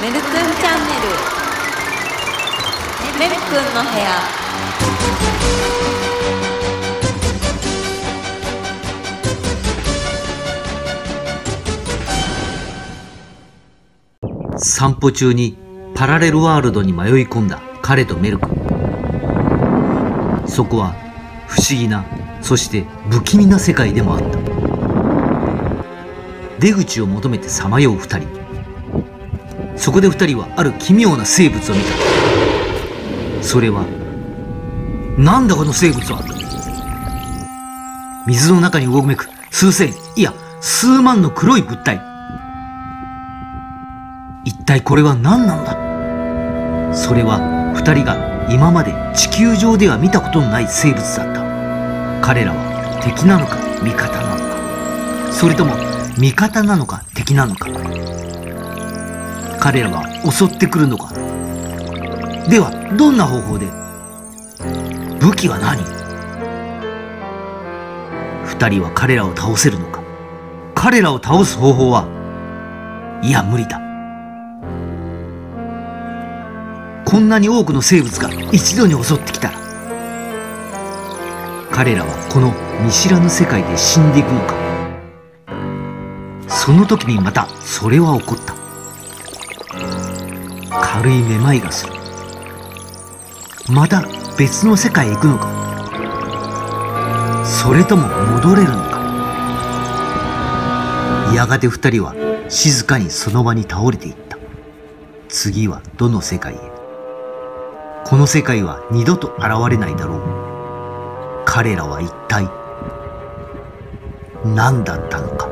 メルクンチャンネル。メルクンの部屋。散歩中にパラレルワールドに迷い込んだ彼とメル君そこは不思議なそして不気味な世界でもあった。出口を求めてさまよう二人。そこで二人はある奇妙な生物を見た。それはなんだこの生物は？水の中にうごめく数千いや数万の黒い物体。一体これは何なんだ？それは二人が今まで地球上では見たことのない生物だった。彼らは敵なのか味方なのか。それとも味方なのか敵なのか。彼らは襲ってくるのか。ではどんな方法で？武器は何？二人は彼らを倒せるのか。彼らを倒す方法は？いや無理だ。こんなに多くの生物が一度に襲ってきたら彼らはこの見知らぬ世界で死んでいくのか。その時にまたそれは起こった。軽いめまいがする。また別の世界へ行くのか。それとも戻れるのか。やがて二人は静かにその場に倒れていった。次はどの世界へ。この世界は二度と現れないだろう。彼らは一体何だったのか。